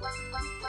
Bye.